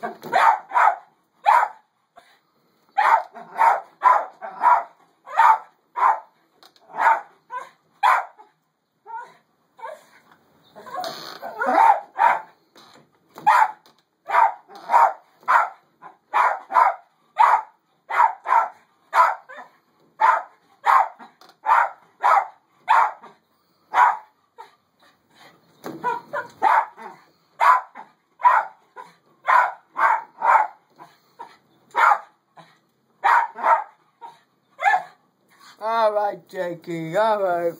Ha, ha! All right, Jakey. All right.